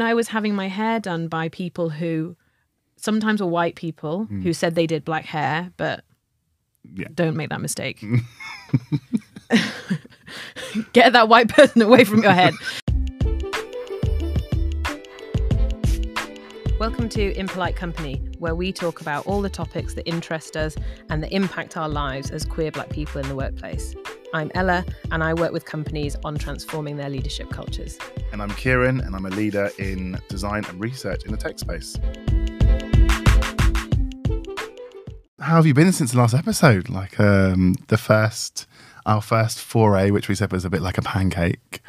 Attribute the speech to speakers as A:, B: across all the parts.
A: And I was having my hair done by people who sometimes were white people hmm. who said they did black hair, but
B: Yeah.
A: don't make that mistake. Get that white person away from your head. Welcome to In Polite Company, where we talk about all the topics that interest us and that impact our lives as queer black people in the workplace. I'm Ella, and I work with companies on transforming their leadership cultures.
B: And I'm Kieran, and I'm a leader in design and research in the tech space. How have you been since the last episode? Like um, the first, our first foray, which we said was a bit like a pancake.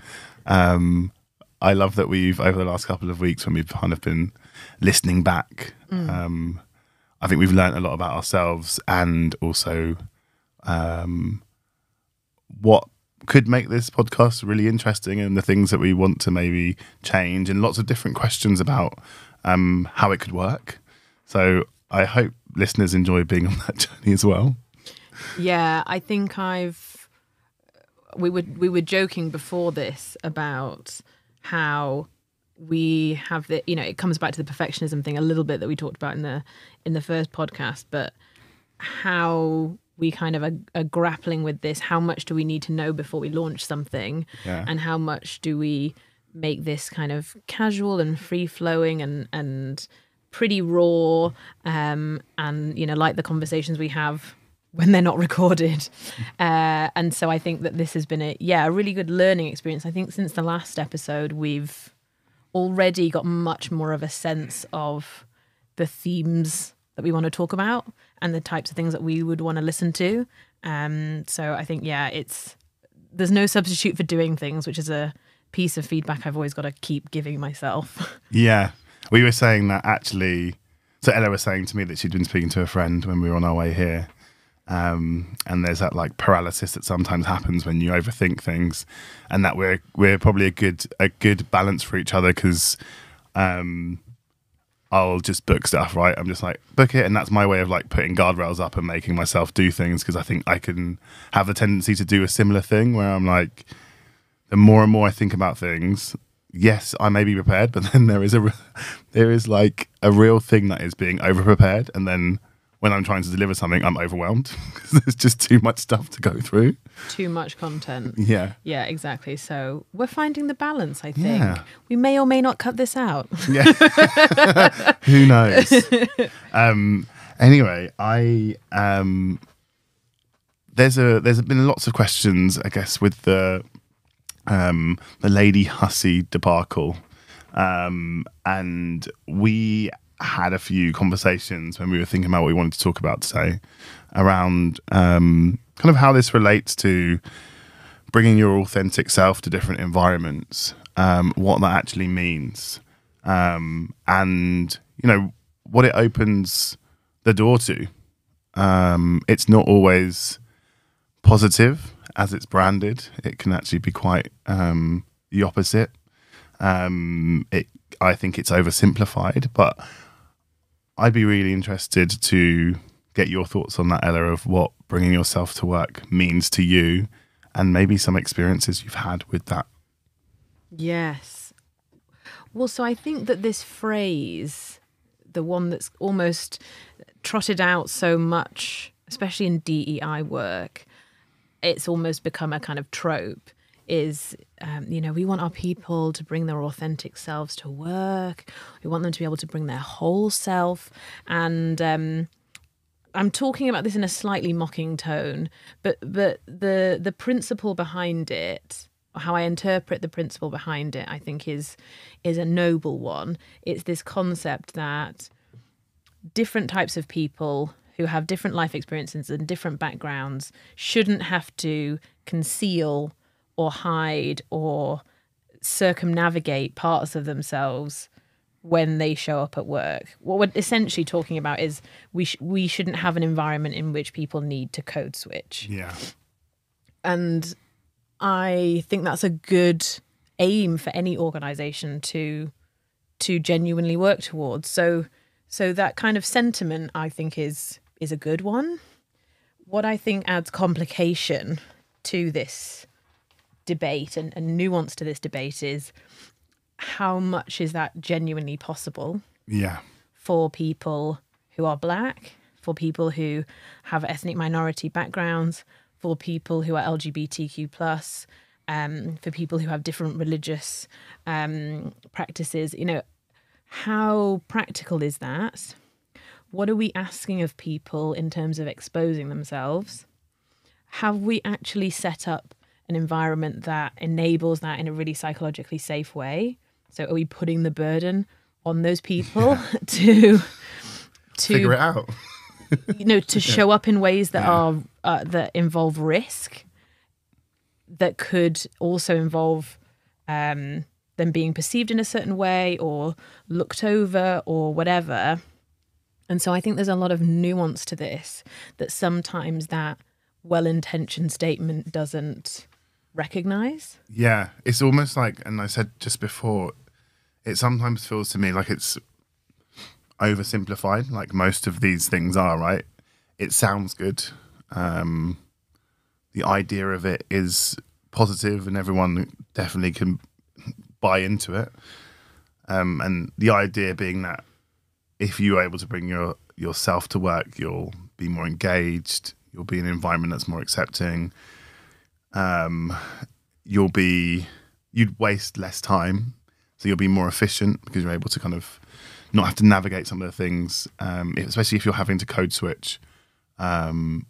B: Um, I love that we've over the last couple of weeks when we've kind of been listening back. Um, I think we've learned a lot about ourselves and also um, what could make this podcast really interesting and the things that we want to maybe change and lots of different questions about um, how it could work. So I hope listeners enjoy being on that journey as well.
A: Yeah, I think I've we were we were joking before this about how we have the you know it comes back to the perfectionism thing a little bit that we talked about in the in the first podcast but how we kind of are, are grappling with this how much do we need to know before we launch something?
B: Yeah.
A: and how much do we make this kind of casual and free flowing and and pretty raw um and you know like the conversations we have when they're not recorded. Uh and so i think that this has been a yeah a really good learning experience. I think since the last episode we've already got much more of a sense of the themes that we want to talk about and the types of things that we would want to listen to um so i think yeah it's there's no substitute for doing things which is a piece of feedback i've always got to keep giving myself
B: Yeah. We were saying that actually. So Ella was saying to me that she'd been speaking to a friend when we were on our way here. Um, and there's that like paralysis that sometimes happens when you overthink things, and that we're we're probably a good a good balance for each other because um, I'll just book stuff, right? I'm just like book it, and that's my way of like putting guardrails up and making myself do things because I think I can have the tendency to do a similar thing where I'm like, the more and more I think about things, yes, I may be prepared, but then there is a there is like a real thing that is being over prepared, and then when I'm trying to deliver something, I'm overwhelmed because there's just too much stuff to go through.
A: too much content
B: Yeah,
A: yeah exactly so we're finding the balance i think
B: Yeah.
A: we may or may not cut this out
B: yeah. Who knows? um. Anyway, I um. There's a there's been lots of questions, I guess, with the um the Lady Hussey debacle, um, and we had a few conversations when we were thinking about what we wanted to talk about today around um kind of how this relates to bringing your authentic self to different environments, um, what that actually means, um, and you know what it opens the door to. Um, it's not always positive as it's branded. It can actually be quite um, the opposite. Um, it, I think it's oversimplified, but I'd be really interested to get your thoughts on that, Ella, of what bringing yourself to work means to you, and maybe some experiences you've had with that.
A: Yes. Well, so I think that this phrase, the one that's almost trotted out so much, especially in DEI work, it's almost become a kind of trope. Is, um, you know, we want our people to bring their authentic selves to work. We want them to be able to bring their whole self. And, um, I'm talking about this in a slightly mocking tone, but but the the principle behind it, how I interpret the principle behind it, I think is is a noble one. It's this concept that different types of people who have different life experiences and different backgrounds shouldn't have to conceal or hide or circumnavigate parts of themselves when they show up at work. What we're essentially talking about is we sh- we shouldn't have an environment in which people need to code switch.
B: Yeah.
A: And I think that's a good aim for any organization to to genuinely work towards. So so that kind of sentiment I think is is a good one. What I think adds complication to this debate and, and nuance to this debate is how much is that genuinely possible
B: Yeah.
A: for people who are black, for people who have ethnic minority backgrounds, for people who are LGBTQ plus, um, for people who have different religious um, practices. You know, how practical is that? What are we asking of people in terms of exposing themselves? Have we actually set up an environment that enables that in a really psychologically safe way? So, are we putting the burden on those people to to
B: Figure it out.
A: you know to show up in ways that are uh, that involve risk that could also involve um, them being perceived in a certain way or looked over or whatever and so i think there's a lot of nuance to this that sometimes that well-intentioned statement doesn't recognize
B: Yeah, it's almost like, and I said just before, it sometimes feels to me like it's oversimplified, like most of these things are, right? It sounds good. Um, the idea of it is positive, and everyone definitely can buy into it. Um, and the idea being that if you're able to bring your yourself to work, you'll be more engaged. You'll be in an environment that's more accepting. Um, you'll be you'd waste less time, so you'll be more efficient because you're able to kind of not have to navigate some of the things, um, especially if you're having to code switch. Um,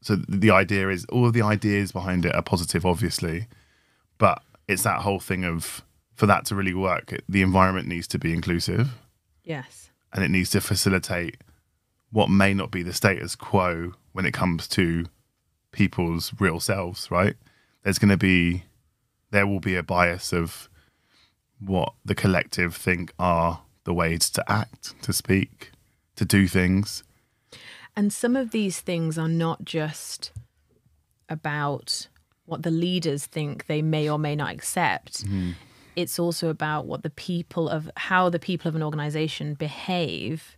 B: so the idea is all of the ideas behind it are positive, obviously, but it's that whole thing of for that to really work, it, the environment needs to be inclusive
A: yes
B: and it needs to facilitate what may not be the status quo when it comes to people's real selves, right? There's going to be, there will be a bias of what the collective think are the ways to act, to speak, to do things.
A: And some of these things are not just about what the leaders think they may or may not accept. Mm-hmm. It's also about what the people of how the people of an organization behave.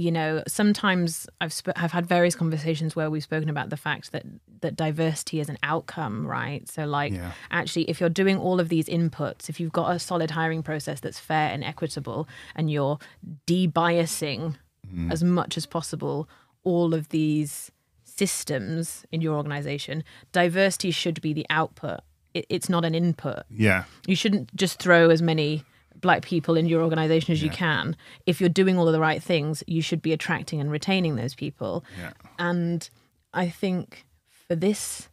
A: You know, sometimes I've sp- I've had various conversations where we've spoken about the fact that that diversity is an outcome, right? So, like,
B: Yeah.
A: actually, if you're doing all of these inputs, if you've got a solid hiring process that's fair and equitable, and you're de-biasing mm. as much as possible all of these systems in your organization, diversity should be the output. It, it's not an input.
B: Yeah.
A: You shouldn't just throw as many black people in your organization as you can. If you're doing all of the right things, you should be attracting and retaining those people.
B: Yeah.
A: And I think for this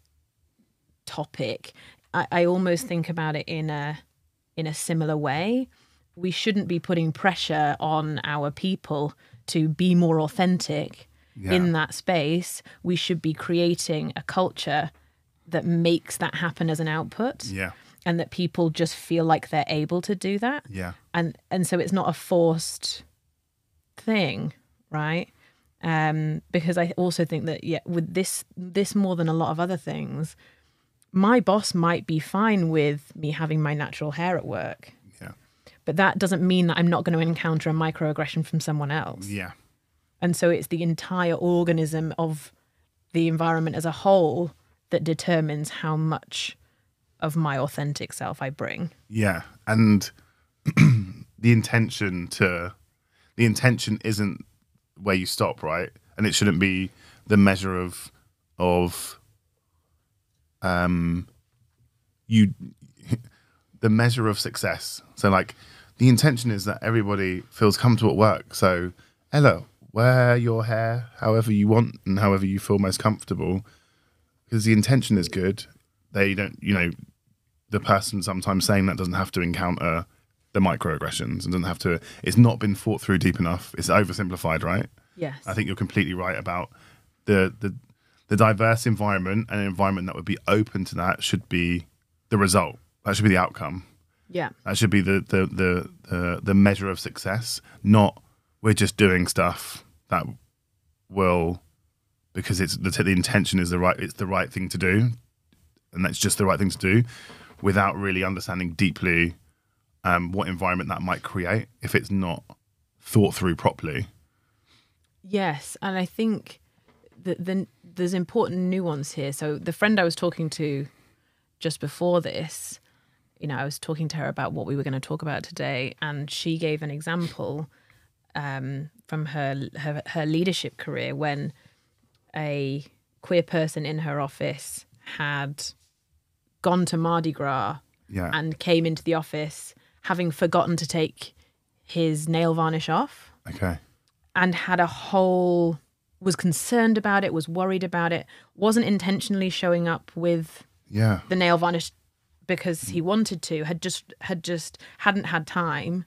A: topic, I, I almost think about it in a in a similar way. We shouldn't be putting pressure on our people to be more authentic
B: Yeah.
A: in that space. We should be creating a culture that makes that happen as an output
B: Yeah.
A: And that people just feel like they're able to do that
B: Yeah.
A: and and so it's not a forced thing right um because i also think that yeah with this this more than a lot of other things my boss might be fine with me having my natural hair at work
B: Yeah.
A: but that doesn't mean that i'm not going to encounter a microaggression from someone else
B: Yeah.
A: and so it's the entire organism of the environment as a whole that determines how much of my authentic self i bring
B: Yeah, and the intention to the intention isn't where you stop, right? And it shouldn't be the measure of of um you the measure of success. So like the intention is that everybody feels comfortable at work. So Ella, wear your hair however you want and however you feel most comfortable. Because the intention is good. They don't you know, the person sometimes saying that doesn't have to encounter the microaggressions and doesn't have to it's not been thought through deep enough. It's oversimplified right?
A: Yes.
B: I think you're completely right about the the the diverse environment and an environment that would be open to that should be the result. That should be the outcome.
A: Yeah.
B: That should be the the the the, the measure of success not we're just doing stuff that will because it's the, the intention is the right it's the right thing to do and that's just the right thing to do without really understanding deeply um, what environment that might create if it's not thought through properly
A: Yes, and I think that the, there's important nuance here. So the friend I was talking to just before this, you know, I was talking to her about what we were going to talk about today, and she gave an example um, from her, her her leadership career when a queer person in her office had gone to Mardi Gras
B: Yeah.
A: and came into the office having forgotten to take his nail varnish off
B: okay.
A: and had a whole was concerned about it was worried about it wasn't intentionally showing up with
B: Yeah.
A: the nail varnish because he wanted to had just had just hadn't had time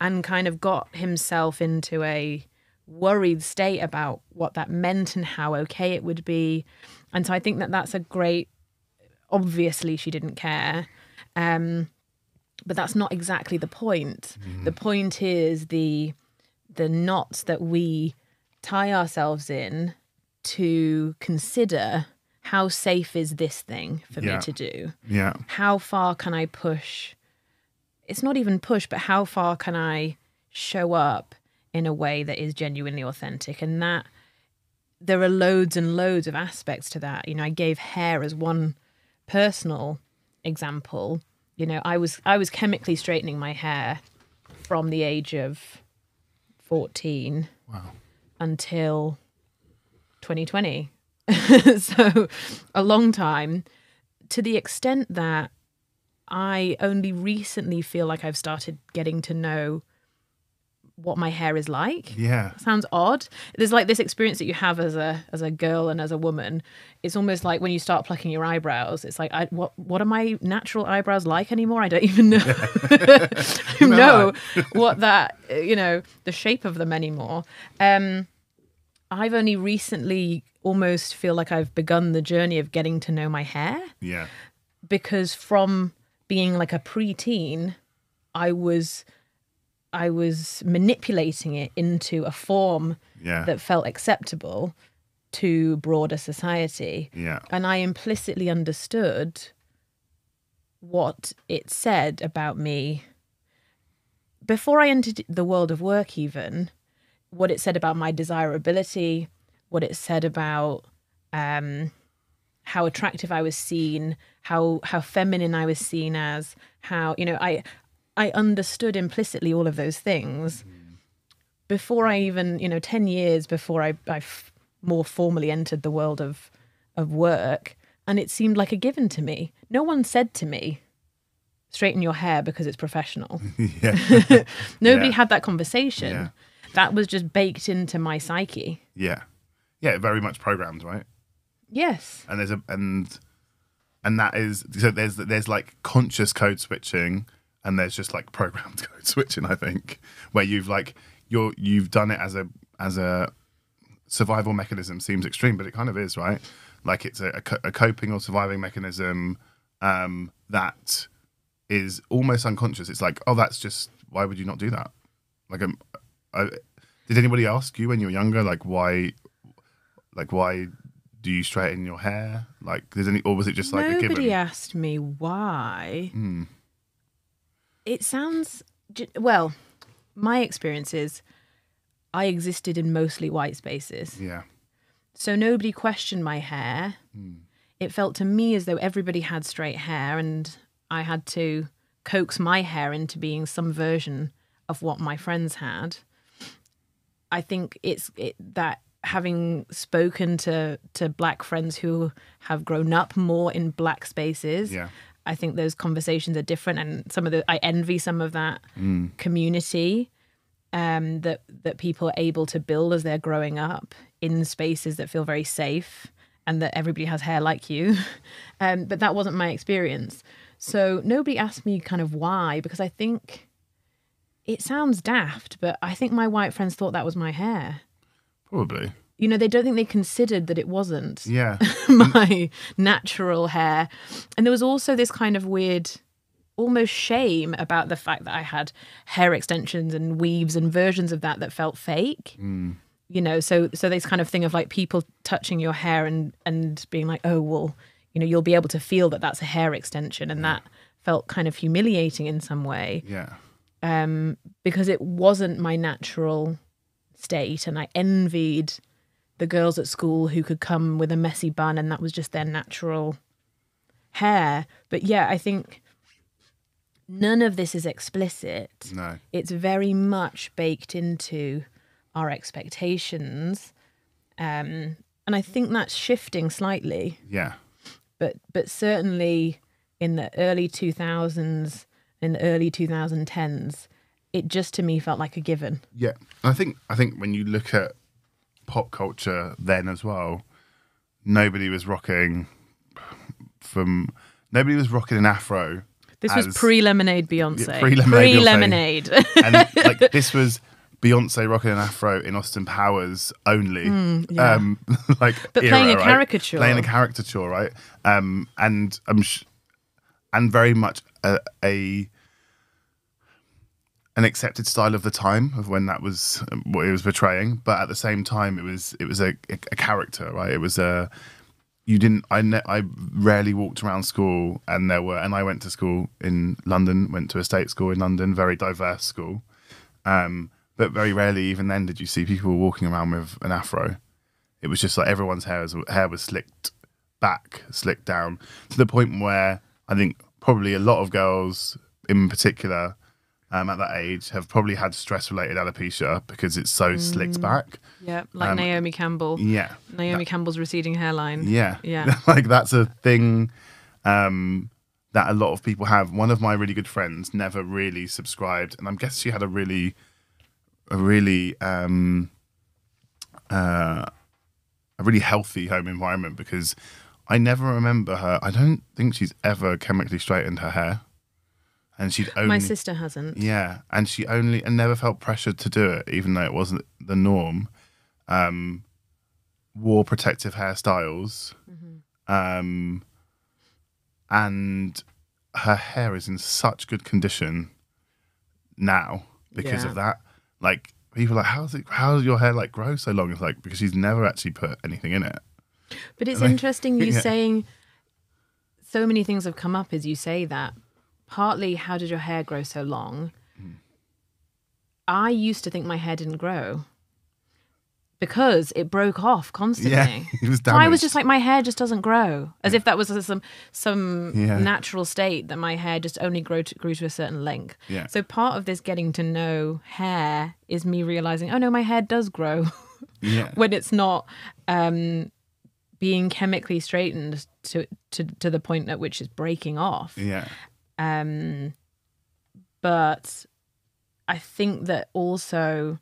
A: and kind of got himself into a worried state about what that meant and how okay it would be and so i think that that's a great obviously she didn't care um but that's not exactly the point the point is the the knots that we tie ourselves in to consider how safe is this thing for
B: Yeah.
A: me to do
B: Yeah.
A: how far can I push? It's not even push, but how far can I show up in a way that is genuinely authentic? And that there are loads and loads of aspects to that. You know, I gave hair as one personal example. You know, I was I was chemically straightening my hair from the age of 14
B: Wow.
A: until 2020. so a long time to the extent that I only recently feel like I've started getting to know what my hair is like.
B: Yeah.
A: Sounds odd. There's like this experience that you have as a as a girl and as a woman. It's almost like when you start plucking your eyebrows. It's like, I, what what are my natural eyebrows like anymore? I don't even know. I don't know what that you know the shape of them anymore. Um, I've only recently almost feel like I've begun the journey of getting to know my hair
B: Yeah.
A: because from being like a preteen, I was I was manipulating it into a form
B: Yeah.
A: that felt acceptable to broader society.
B: yeah.
A: And I implicitly understood what it said about me before I entered the world of work, even what it said about my desirability, what it said about um, how attractive I was seen, how how feminine I was seen as, how you know I I understood implicitly all of those things before I even you know ten years before I I f- more formally entered the world of of work, and it seemed like a given to me. No one said to me, "Straighten your hair because it's professional."
B: yeah.
A: Nobody
B: Yeah.
A: had that conversation.
B: Yeah.
A: That was just baked into my psyche.
B: Yeah. Yeah. Very much programmed, right?
A: Yes.
B: and there's a and and that is so there's there's like conscious code switching and there's just like programmed code switching i think where you've like you're you've done it as a as a survival mechanism seems extreme but it kind of is right? Like it's a, a, co- a coping or surviving mechanism um that is almost unconscious. It's like oh that's just why would you not do that? Like um, I, did anybody ask you when you were younger like why like why do you straighten your hair? Like there's any or was it just like a
A: Nobody
B: given
A: asked me why.
B: Hmm.
A: It sounds well. My experience is, I existed in mostly white spaces,
B: yeah
A: so nobody questioned my hair. Hmm. It felt to me as though everybody had straight hair, and I had to coax my hair into being some version of what my friends had. I think it's it, that having spoken to to black friends who have grown up more in black spaces,
B: Yeah.
A: I think those conversations are different, and some of the I envy some of that community um, that that people are able to build as they're growing up in spaces that feel very safe and that everybody has hair like you. Um, but that wasn't my experience. So nobody asked me kind of why because I think it sounds daft, but I think my white friends thought that was my hair.
B: probably
A: You know, they don't think they considered that it wasn't
B: yeah.
A: my natural hair. And there was also this kind of weird, almost shame about the fact that I had hair extensions and weaves and versions of that that felt fake. You know, so so this kind of thing of like people touching your hair and and being like, oh well, you know, you'll be able to feel that that's a hair extension, and that felt kind of humiliating in some way.
B: Yeah.
A: Um, because it wasn't my natural state, and I envied the girls at school who could come with a messy bun, and that was just their natural hair. But yeah, I think none of this is explicit.
B: No.
A: It's very much baked into our expectations. Um, and I think that's shifting slightly,
B: Yeah.
A: but but certainly in the early 2000s, in the early 2010s, it just to me felt like a given.
B: Yeah, I think I think when you look at pop culture then as well, nobody was rocking from nobody was rocking an afro.
A: This was pre Lemonade Beyonce.
B: Yeah, pre-Lemonade and like this was Beyonce rocking an afro in Austin Powers only.
A: yeah.
B: Um, like,
A: But playing a
B: right?
A: caricature.
B: playing a caricature, right? Um, and I'm sh- and very much a, a an accepted style of the time of when that was um, what he was portraying. But at the same time, it was it was a, a, a character, right? It was a you didn't I ne- I rarely walked around school and there were and I went to school in London went to a state school in London very diverse school um but very rarely even then did you see people walking around with an afro it was just like everyone's hair was hair was slicked back slicked down to the point where I think probably a lot of girls in particular um, at that age have probably had stress related alopecia because it's so slicked back
A: yeah, like
B: Um,
A: Naomi Campbell.
B: yeah
A: Naomi Campbell's receding hairline.
B: yeah.
A: Yeah.
B: like that's a thing um, that a lot of people have. One of my really good friends never really subscribed, and I guess she had a really, a really, um, uh, a really healthy home environment because I never remember her. I don't think she's ever chemically straightened her hair, and she'd only.
A: My sister hasn't.
B: Yeah, and she only and never felt pressured to do it, even though it wasn't the norm. Um, wore protective hairstyles, um, and her hair is in such good condition now because
A: Yeah.
B: of that. Like people are like, how's it? How does your hair like grow so long? It's like because she's never actually put anything in it.
A: But it's
B: Like-
A: interesting you
B: Yeah.
A: saying so many things have come up as you say that. Partly, how did your hair grow so long?
B: Hmm.
A: I used to think my hair didn't grow because it broke off constantly.
B: Yeah, it was
A: So I was just like, my hair just doesn't grow, as if that was some some
B: Yeah.
A: natural state that my hair just only grew to, grew to a certain length.
B: Yeah.
A: So part of this getting to know hair is me realizing, oh no, my hair does grow
B: Yeah,
A: when it's not um, being chemically straightened to, to to the point at which it's breaking off.
B: yeah,
A: Um, but I think that also,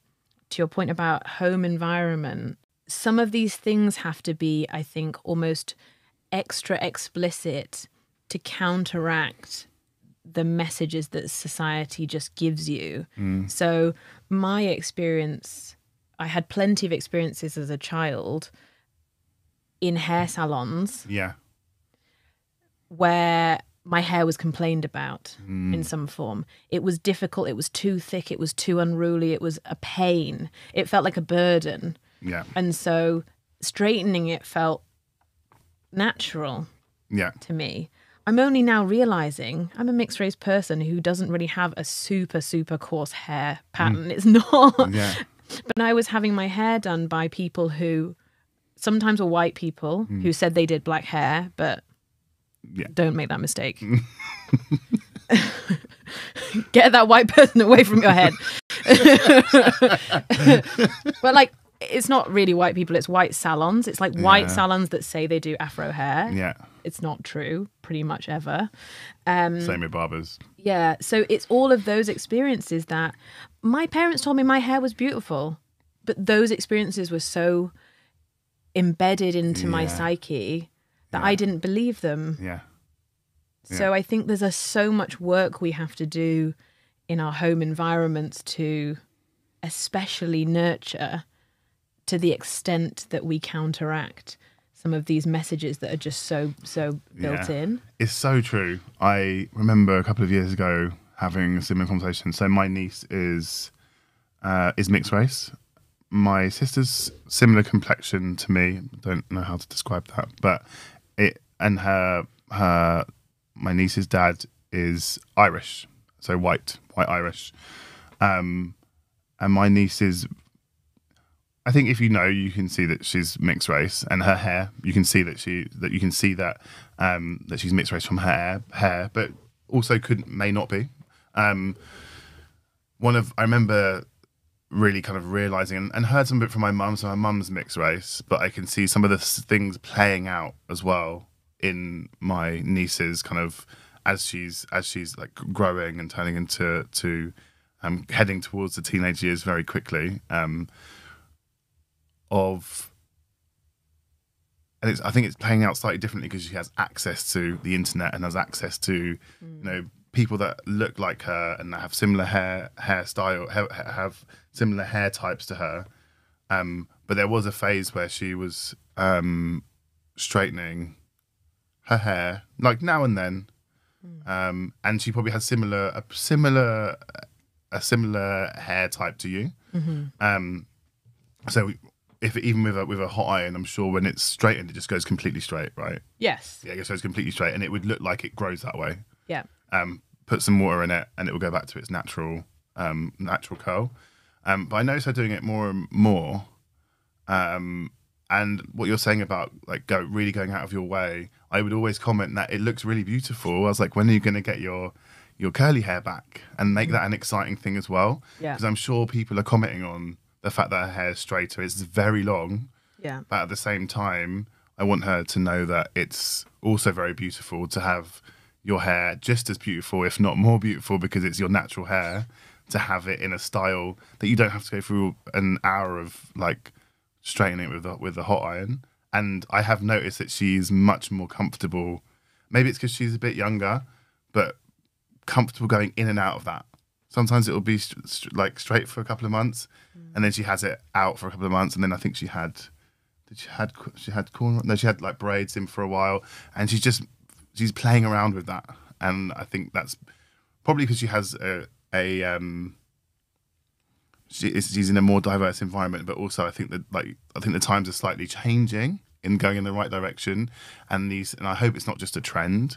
A: to your point about home environment, some of these things have to be, I think, almost extra explicit to counteract the messages that society just gives you. So, my experience, I had plenty of experiences as a child in hair salons
B: yeah,
A: where my hair was complained about hmm. in some form. It was difficult, it was too thick, it was too unruly, it was a pain. It felt like a burden.
B: yeah,
A: And so straightening it felt natural
B: yeah,
A: to me. I'm only now realizing I'm a mixed race person who doesn't really have a super, super coarse hair hmm. pattern. It's not.
B: yeah,
A: But I was having my hair done by people who sometimes were white people hmm. who said they did black hair, but
B: Yeah.
A: don't make that mistake. Get that white person away from your head. but like, it's not really white people, it's white salons. It's like white
B: Yeah.
A: salons that say they do afro hair.
B: yeah.
A: It's not true, pretty much ever. Um,
B: Same with barbers.
A: yeah. So it's all of those experiences that my parents told me my hair was beautiful, but those experiences were so embedded into my psyche that
B: Yeah.
A: I didn't believe them.
B: Yeah,
A: So I think there's a so much work we have to do in our home environments to especially nurture to the extent that we counteract some of these messages that are just so so built
B: Yeah.
A: in.
B: It's so true. I remember a couple of years ago having a similar conversation. So my niece is uh, is mixed race. My sister's similar complexion to me. Don't know how to describe that, but it and her her my niece's dad is Irish, so white, white Irish. Um, and my niece is I think if you know, you can see that she's mixed race, and her hair, you can see that she that you can see that um, that she's mixed race from her hair, hair, but also could may not be. Um, one of I remember really kind of realizing and, and heard some of it from my mum. So my mum's mixed race, but I can see some of the things playing out as well in my niece's kind of as she's as she's like growing and turning into to um, heading towards the teenage years very quickly. Um, of and it's, I think it's playing out slightly differently because she has access to the internet and has access to, you know, people that look like her and that have similar hair hairstyle, ha- have similar hair types to her. Um, but there was a phase where she was um, straightening her hair, like now and then, um, and she probably has similar a similar a similar hair type to you. Um, so if even with a with a hot iron, I'm sure when it's straightened, it just goes completely straight, right?
A: Yes.
B: Yeah, it goes completely straight, and it would look like it grows that way.
A: Yeah.
B: Um, put some water in it, and it will go back to its natural um, natural curl. Um, but I notice her doing it more and more. Um, and what you're saying about like go really going out of your way, I would always comment that it looks really beautiful. I was like, when are you going to get your your curly hair back and make that an exciting thing as well?
A: Yeah.
B: Because I'm sure people are commenting on the fact that her hair is straighter. It's very long,
A: Yeah.
B: but at the same time, I want her to know that it's also very beautiful to have your hair just as beautiful, if not more beautiful, because it's your natural hair. To have it in a style that you don't have to go through an hour of like straightening it with the, with the hot iron. And I have noticed that she's much more comfortable. Maybe it's because she's a bit younger, but comfortable going in and out of that. Sometimes it will be st- st- like straight for a couple of months, mm. and then she has it out for a couple of months, and then I think she had, did she had she had corn? No, she had like braids in for a while, and she's just she's playing around with that, and I think that's probably because she has a a um she is she's in a more diverse environment, but also I think that like I think the times are slightly changing in going in the right direction, and these and I hope it's not just a trend,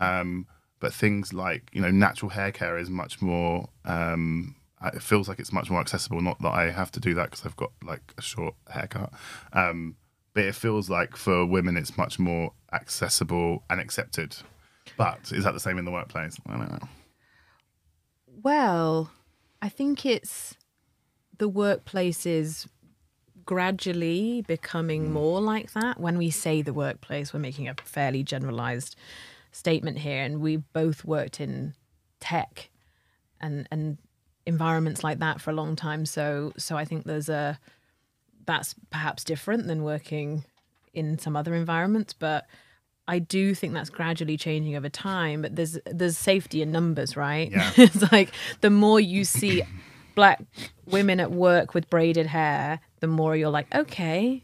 B: um, but things like you know natural hair care is much more. Um, it feels like it's much more accessible. Not that I have to do that because I've got like a short haircut, um, but it feels like for women it's much more accessible and accepted. But is that the same in the workplace? I don't know.
A: Well, I think it's the workplace is gradually becoming mm. more like that. When we say the workplace, we're making a fairly generalized statement here, and we both worked in tech and and environments like that for a long time. So so I think there's a that's perhaps different than working in some other environments, but I do think that's gradually changing over time. But there's there's safety in numbers, right?
B: Yeah.
A: it's like the more you see black women at work with braided hair, the more you're like, okay,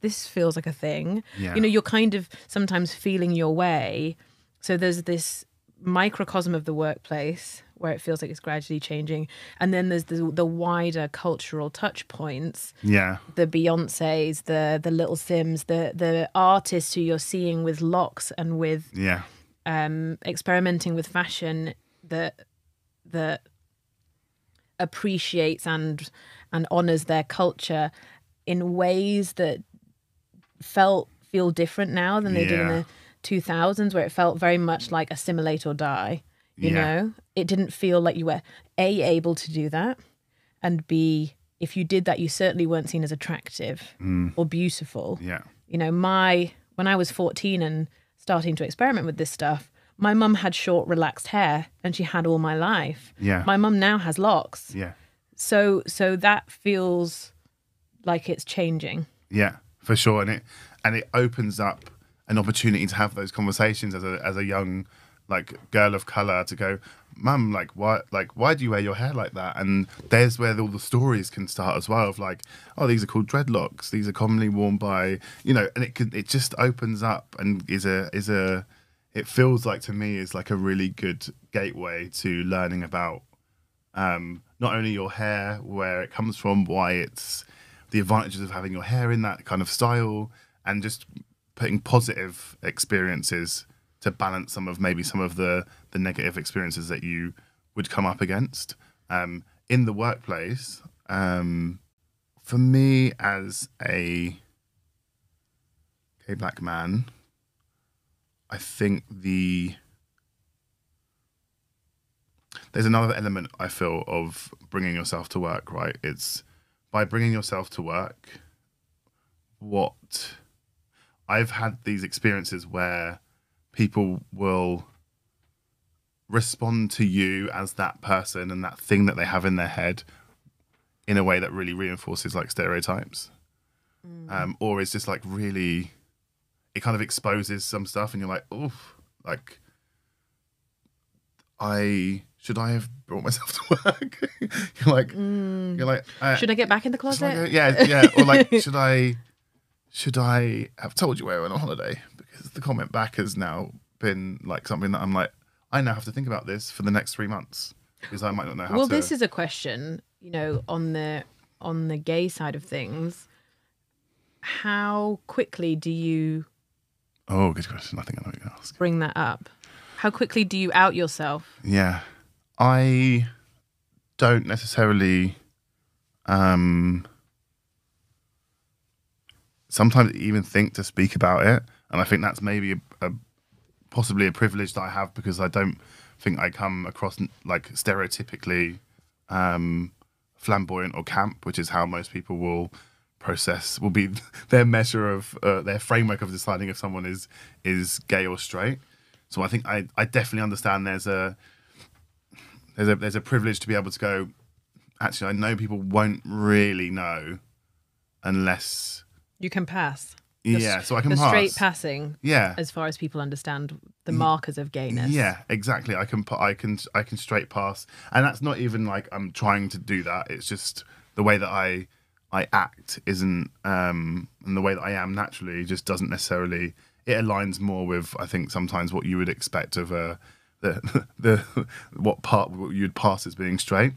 A: this feels like a thing.
B: Yeah.
A: You know, you're kind of sometimes feeling your way. So there's this microcosm of the workplace where it feels like it's gradually changing, and then there's the the wider cultural touch points.
B: Yeah,
A: the Beyonces, the the Little Simz, the the artists who you're seeing with locks and with
B: yeah,
A: um, experimenting with fashion that that appreciates and and honors their culture in ways that felt feel different now than they did in the 2000s where it felt very much like assimilate or die you
B: Yeah.
A: know? It didn't feel like you were a able to do that and b if you did that you certainly weren't seen as attractive mm. or beautiful.
B: Yeah,
A: you know my when i was 14 and starting to experiment with this stuff my mum had short relaxed hair and she had all my life.
B: Yeah.
A: my mum now has locks.
B: Yeah.
A: so so that feels like it's changing.
B: Yeah, for sure, and it and it opens up an opportunity to have those conversations as a as a young like girl of color to go, mum, like why like why do you wear your hair like that? And there's where all the stories can start as well of like, oh, these are called dreadlocks. These are commonly worn by you know, and it can it just opens up and is a is a it feels like to me is like a really good gateway to learning about um, not only your hair, where it comes from, why it's the advantages of having your hair in that kind of style, and just putting positive experiences to balance some of maybe some of the the negative experiences that you would come up against um, in the workplace. Um, for me, as a gay black man, I think the there's another element I feel of bringing yourself to work. Right, it's by bringing yourself to work. What I've had these experiences where people will respond to you as that person and that thing that they have in their head in a way that really reinforces like stereotypes. Um, or is just like really it kind of exposes some stuff and you're like oh like i should i have brought myself to work? You're like you're like uh,
A: Should I get back in the
B: I
A: closet?
B: go- yeah yeah. Or like should i should i have told you where we went on holiday? Because the comment back has now been like something that i'm like i now have to think about this for the next three months because i might not know how
A: well
B: to
A: this is a question you know on the on the gay side of things. How quickly do you
B: oh good question. I think i know what you're going to ask.
A: bring that up? How quickly do you out yourself?
B: Yeah. I don't necessarily um sometimes even think to speak about it and I think that's maybe a, a possibly a privilege that I have because I don't think I come across like stereotypically um flamboyant or camp which is how most people will process will be their measure of uh, their framework of deciding if someone is is gay or straight so I think I, I definitely understand there's a there's a there's a privilege to be able to go. Actually, I know people won't really know unless
A: you can pass The
B: yeah. So I can
A: the
B: pass.
A: straight passing
B: yeah,
A: as far as people understand the markers of gayness
B: yeah, exactly. I can I can I can straight pass, and that's not even like I'm trying to do that. It's just the way that I I act isn't um and the way that I am naturally just doesn't necessarily it aligns more with I think sometimes what you would expect of a the the what part you'd pass as being straight.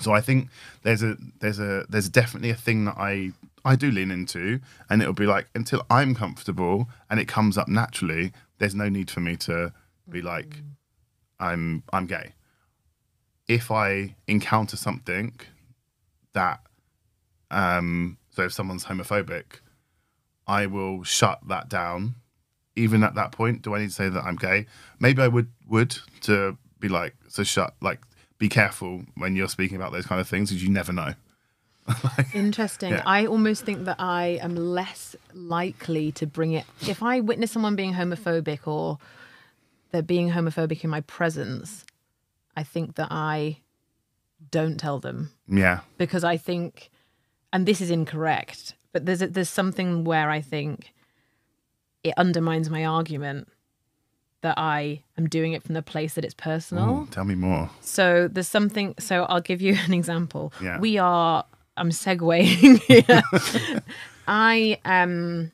B: So I think there's a there's a there's definitely a thing that I I do lean into, and it'll be like until I'm comfortable and it comes up naturally. There's no need for me to be like I'm I'm gay. If I encounter something that um so if someone's homophobic, I will shut that down. Even at that point, do I need to say that I'm gay? Maybe I would would to be like so shut like be careful when you're speaking about those kind of things because you never know.
A: Interesting.
B: Yeah.
A: I almost think that I am less likely to bring it. If I witness someone being homophobic or they're being homophobic in my presence, I think that I don't tell them
B: Yeah.
A: because I think, and this is incorrect, but there's a, there's something where I think it undermines my argument that I am doing it from the place that it's personal.
B: Ooh, tell me more.
A: So there's something. So I'll give you an example.
B: Yeah.
A: We are. I'm segueing here. I um,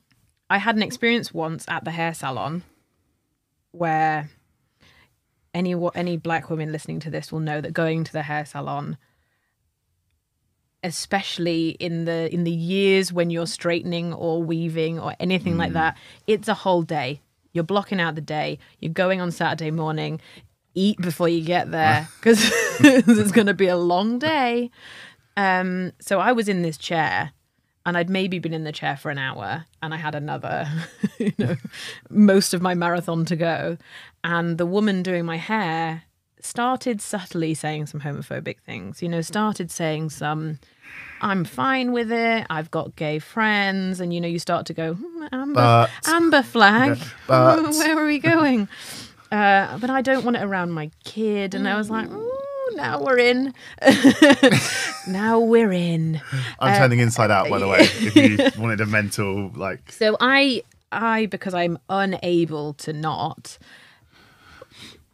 A: I had an experience once at the hair salon where any any black women listening to this will know that going to the hair salon especially in the in the years when you're straightening or weaving or anything like that it's a whole day. You're blocking out the day. You're going on saturday morning. Eat before you get there because it's going to be a long day um so i was in this chair and i'd maybe been in the chair for an hour and i had another you know most of my marathon to go. And the woman doing my hair started subtly saying some homophobic things you know started saying some i'm fine with it. I've got gay friends. And you know you start to go hmm, amber,
B: But-
A: amber flag.
B: But-
A: where are we going? Uh, but i don't want it around my kid. And i was like Ooh, now we're in now we're in
B: I'm
A: Uh,
B: turning inside out, by the way. If you wanted a mental like,
A: So I I because I'm unable to not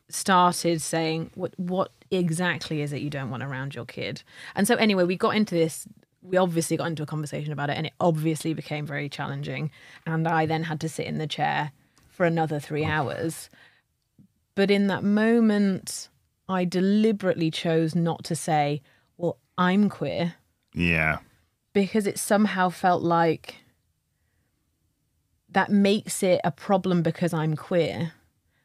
A: started saying what what exactly is it you don't want around your kid. And so anyway, we got into this we obviously got into a conversation about it and it obviously became very challenging and I then had to sit in the chair for another 3 hours. But in that moment I deliberately chose not to say, well, I'm queer
B: yeah,
A: because it somehow felt like that makes it a problem because I'm queer.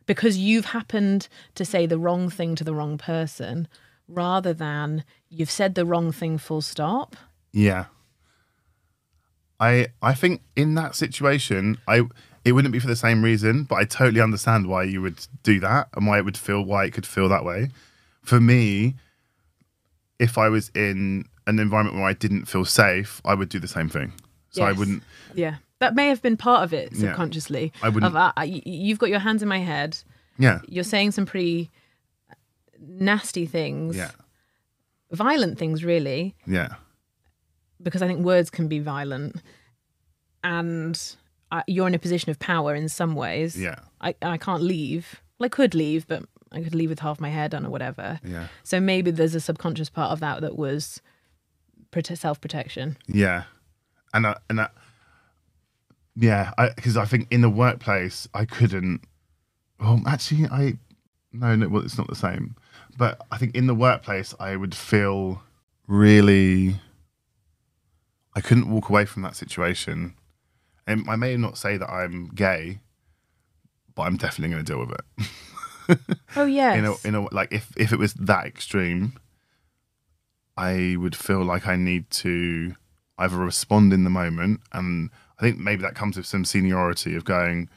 A: Because you've happened to say the wrong thing to the wrong person rather than you've said the wrong thing full stop.
B: yeah. I I think in that situation, I it wouldn't be for the same reason, but I totally understand why you would do that and why it would feel why it could feel that way. for me, if I was in an environment where I didn't feel safe, I would do the same thing. So I wouldn't.
A: Yeah, that may have been part of it
B: Yeah.
A: subconsciously.
B: I wouldn't-
A: Of, uh, you've got your hands in my head.
B: Yeah,
A: You're saying some pretty nasty things,
B: yeah,
A: violent things, really,
B: yeah,
A: because I think words can be violent, and I, you're in a position of power in some ways.
B: yeah,
A: I, I can't leave. Well, I could leave, but I could leave with half my hair done or whatever.
B: yeah,
A: So maybe there's a subconscious part of that that was self protection.
B: yeah, and I, and I, yeah, because I, think in the workplace I couldn't. Well, actually, I no, no, well, it's not the same. But I think in the workplace I would feel really. I couldn't walk away from that situation, and I may not say that I'm gay, but I'm definitely going to deal with it.
A: Oh
B: in a in a like if if it was that extreme, I would feel like I need to either respond in the moment, and I think maybe that comes with some seniority of going,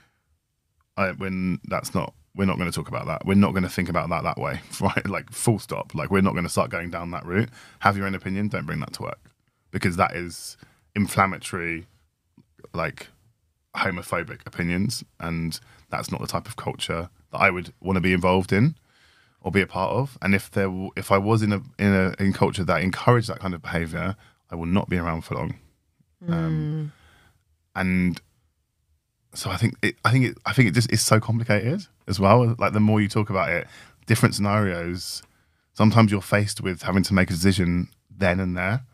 B: I, when that's not we're not going to talk about that. We're not going to think about that that way, right? Like full stop. Like we're not going to start going down that route. Have your own opinion. Don't bring that to work because that is inflammatory, like homophobic opinions, and that's not the type of culture that I would want to be involved in or be a part of. And if there, if I was in a in a in culture that encouraged that kind of behaviour, I will not be around for long. Um, and so I think it, I think it, I think it just is so complicated as well. Like the more you talk about it, different scenarios. Sometimes you're faced with having to make a decision then and there,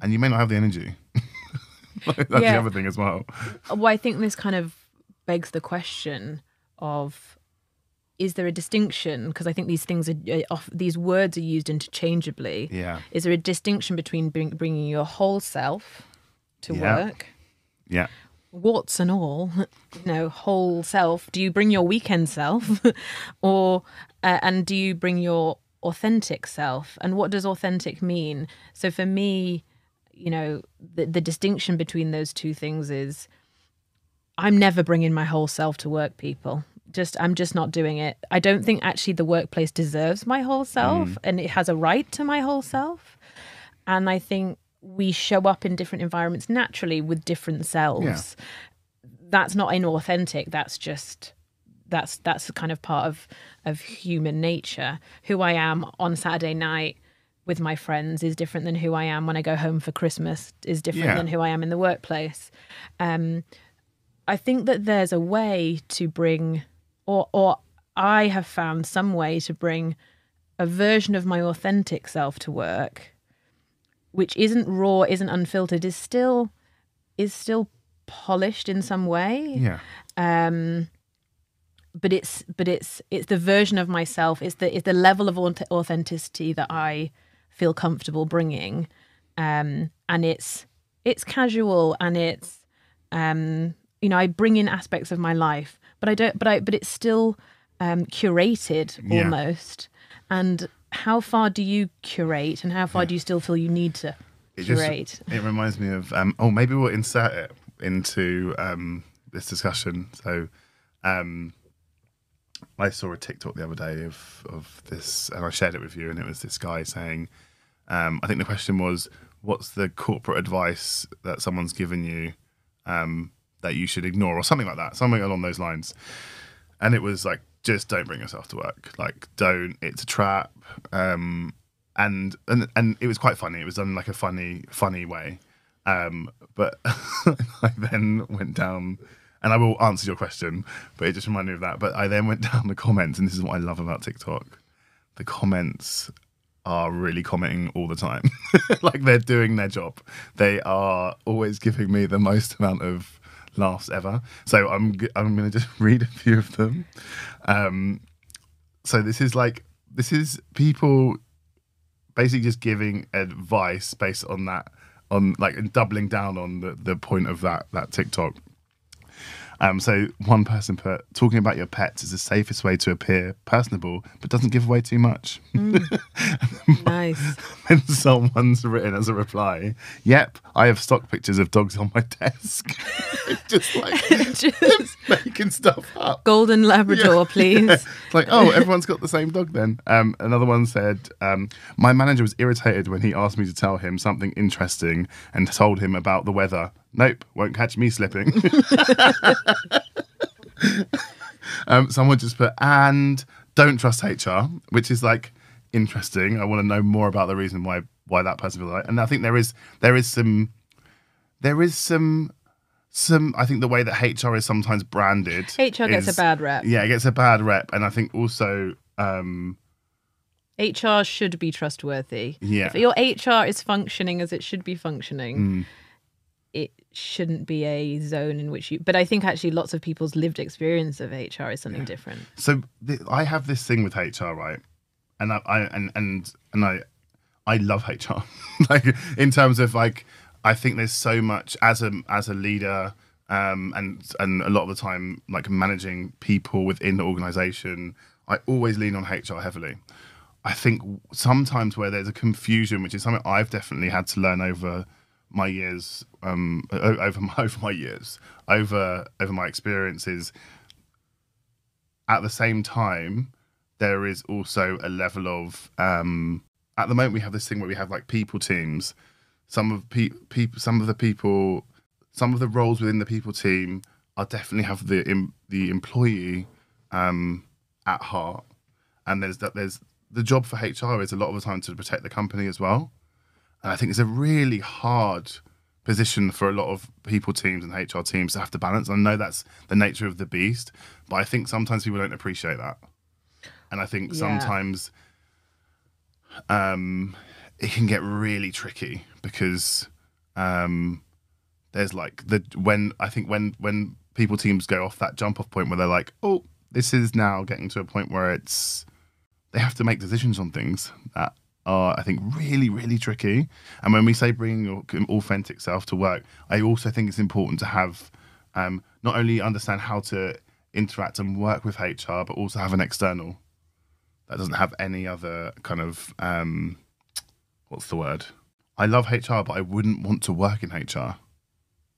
B: and you may not have the energy. That's the other thing as well.
A: well, I think this kind of begs the question of is there a distinction? Because I think these things are uh, off, these words are used interchangeably.
B: Yeah,
A: Is there a distinction between bring, bringing your whole self to
B: Yeah.
A: work,
B: yeah,
A: warts and all, you know, whole self? Do you bring your weekend self, or uh, and do you bring your authentic self? And what does authentic mean? So for me, you know, the the distinction between those two things is I'm never bringing my whole self to work, people. Just I'm just not doing it. I don't think actually the workplace deserves my whole self mm. and it has a right to my whole self. And I think we show up in different environments naturally with different selves. That's not inauthentic. That's just that's that's kind of part of of human nature. Who I am on Saturday night with my friends is different than who I am when I go home for Christmas is different
B: Yeah.
A: than who I am in the workplace. Um, I think that there's a way to bring, or or I have found some way to bring a version of my authentic self to work, which isn't raw, isn't unfiltered, is still is still polished in some way
B: yeah,
A: um but it's but it's it's the version of myself it's the it's the level of authenticity that i feel comfortable bringing um and it's it's casual and it's um you know i bring in aspects of my life but i don't but i but it's still um curated
B: Yeah.
A: almost. And how far do you curate and how far do you still feel you need to
B: it just
A: curate?
B: it reminds me of um, oh maybe we'll insert it into um, this discussion. So um, i saw a tiktok the other day of of this and i shared it with you and it was this guy saying um, i think the question was what's the corporate advice that someone's given you um, that you should ignore or something like that something along those lines. And it was like just don't bring yourself to work. Like don't it's a trap. Um and and and it was quite funny. It was done in like a funny funny way. Um but i then went down and i will answer your question but it just reminded me of that. But i then went down the comments and this is what i love about tiktok. The comments are really commenting all the time. Like they're doing their job. They are always giving me the most amount of laughs ever. So i'm i'm going to just read a few of them. Um so this is like this is people basically just giving advice based on that on like doubling down on the the point of that that TikTok. Um, so one person put talking about your pets is the safest way to appear personable, but doesn't give away too much.
A: Nice.
B: and someone's written as a reply, "Yep, I have stock pictures of dogs on my desk." Just like
A: Just
B: making stuff up.
A: golden Labrador, please.
B: It's like, oh, everyone's got the same dog then. Um, another one said, um, my manager was irritated when he asked me to tell him something interesting and told him about the weather. Nope, won't catch me slipping. um, someone just put, and don't trust HR, which is like interesting. I want to know more about the reason why why that person feels like. And I think there is there is some there is some some I think the way that HR is sometimes branded.
A: HR gets a bad rep.
B: yeah, it gets a bad rep, and I think also, um,
A: HR should be trustworthy.
B: Yeah.
A: If your HR is functioning as it should be functioning,
B: Mm.
A: Shouldn't be a zone in which you. But I think actually lots of people's lived experience of HR is something different.
B: so th- I have this thing with HR, right? And I, I and and and I, I love HR, like in terms of like, I think there's so much as a as a leader, um, and and a lot of the time like managing people within the organization, I always lean on HR heavily. I think sometimes where there's a confusion, which is something I've definitely had to learn over my years, um, over my over my years, over over my experiences. At the same time, there is also a level of um, at the moment we have this thing where we have like people teams. Some of pe- people, some of the people, some of the roles within the people team are definitely have the the employee um, at heart, and there's that there's the job for HR is a lot of the time to protect the company as well, I think it's a really hard position for a lot of people teams and HR teams to have to balance. I know that's the nature of the beast, but I think sometimes people don't appreciate that, and I think
A: Yeah.
B: sometimes um, it can get really tricky because um, there's like the when I think when when people teams go off that jump off point where they're like, oh, this is now getting to a point where it's they have to make decisions on things that are I think really really tricky. And when we say bringing your authentic self to work, I also think it's important to have um, not only understand how to interact and work with HR, but also have an external that doesn't have any other kind of um, what's the word? I love HR, but I wouldn't want to work in HR.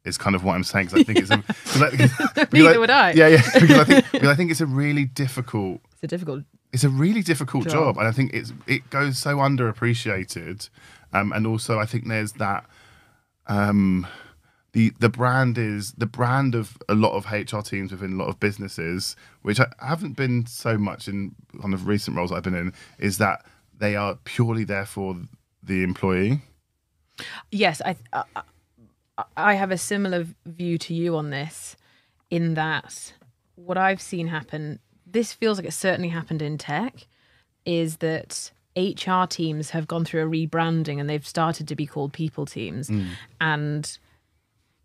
B: Is kind of what I'm saying because I think it's a, 'cause I- because
A: Neither would I.
B: Yeah, yeah. Because I think because I think it's a really difficult
A: It's a difficult.
B: It's a really difficult
A: Job.
B: job, and I think it's it goes so underappreciated, um, and also I think there's that um, the the brand is the brand of a lot of HR teams within a lot of businesses, which I haven't been so much in kind of recent roles I've been in, is that they are purely there for the employee.
A: Yes, I, I I have a similar view to you on this, in that what I've seen happen. This feels like it certainly happened in tech, is that HR teams have gone through a rebranding and they've started to be called people teams, hmm. and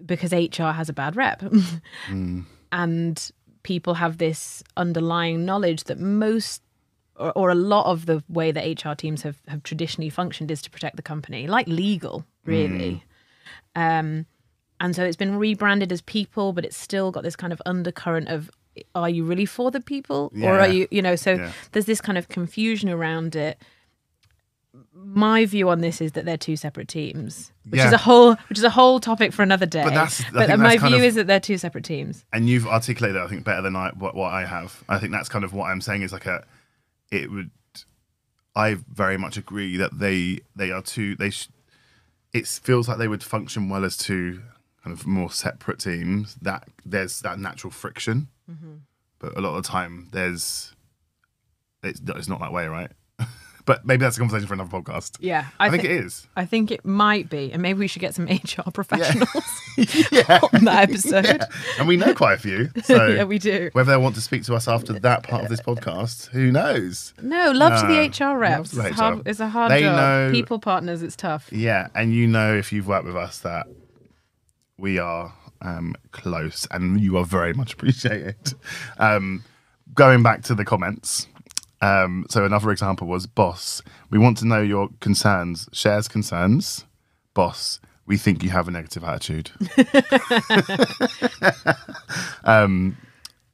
A: because HR has a bad rep, hmm. and people have this underlying knowledge that most or, or a lot of the way that HR teams have, have traditionally functioned is to protect the company, like legal, really. Hmm. Um, and so it's been rebranded as people, but it's still got this kind of undercurrent of are you really for the people or are you, you know, so
B: Yeah.
A: there's this kind of confusion around it. My view on this is that they're two separate teams, which is a whole which is a whole topic for another day.
B: But that's-
A: but my view
B: of-
A: is that they're two separate teams.
B: and you've articulated I think better than I what, what I have. I think that's kind of what I'm saying is like a it would I very much agree that they they are two they sh- it feels like they would function well as two kind of more separate teams that there's that natural friction mm-hmm. but a lot of the time there's it's, it's not that way right but maybe that's a conversation for another podcast
A: Yeah,
B: I, think
A: thi-
B: it is
A: I think it might be, and maybe we should get some HR professionals
B: yeah
A: on that episode.
B: yeah. and we know quite a few so
A: yeah, we do.
B: whether they want to speak to us after that part of this podcast who knows
A: No, love to the HR reps.
B: the
A: It's,
B: HR.
A: hard, it's a hard
B: They
A: job.
B: know-
A: People partners, it's tough.
B: Yeah, and you know if you've worked with us that we are um, close, and you are very much appreciated. Um, going back to the comments, um, so another example was boss. We want to know your concerns. Shares concerns. Boss. we think you have a negative attitude. um,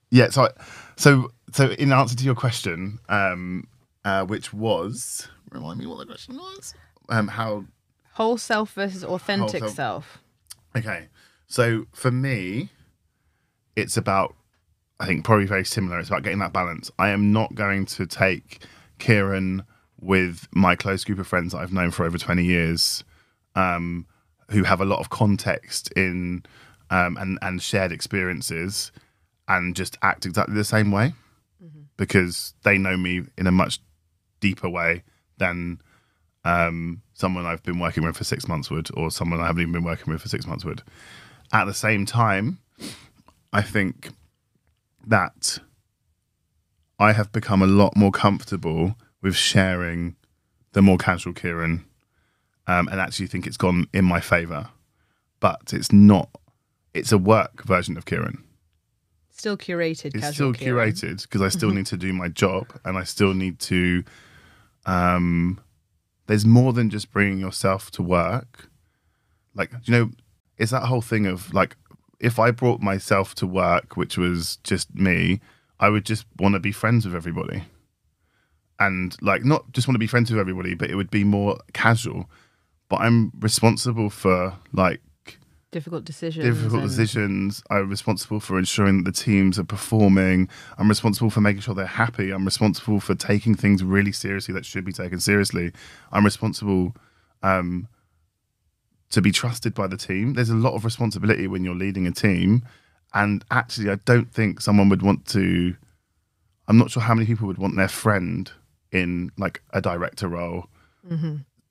B: yeah. So, so, so in answer to your question, um, uh, which was remind me what the question was. Um, how
A: Whole self versus authentic
B: self.
A: self.
B: Okay. So for me, it's about, I think, probably very similar. It's about getting that balance. I am not going to take Kieran with my close group of friends that I've known for over 20 years, um, who have a lot of context in um, and, and shared experiences, and just act exactly the same way because they know me in a much deeper way than um, someone I've been working with for six months would, or someone I haven't even been working with for six months would. At the same time, I think that I have become a lot more comfortable with sharing the more casual Kieran, um, and actually think it's gone in my favour. But it's not. It's a work version of Kieran
A: Still curated.
B: it's still
A: Kieran.
B: curated because I still need to do my job and I still need to. Um, there's more than just bringing yourself to work. Like you know, it's that whole thing of like, if I brought myself to work, which was just me, I would just want to be friends with everybody, and like not just want to be friends with everybody, but it would be more casual. But I'm responsible for like
A: Difficult decisions.
B: difficult
A: and-
B: decisions. I'm responsible for ensuring that the teams are performing. I'm responsible for making sure they're happy. I'm responsible for taking things really seriously that should be taken seriously. I'm responsible um, to be trusted by the team. There's a lot of responsibility when you're leading a team. And actually, I don't think someone would want to. I'm not sure how many people would want their friend in like a director role,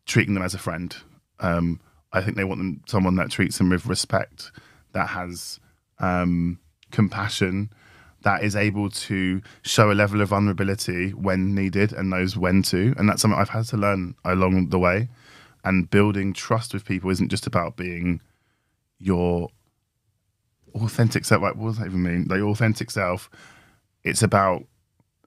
B: treating them as a friend. Um, I think they want them someone that treats them with respect, that has um, compassion, that is able to show a level of vulnerability when needed and knows when to. And that's something I've had to learn along the way. And building trust with people isn't just about being your authentic self. Like, what does that even mean? Like, authentic self. It's about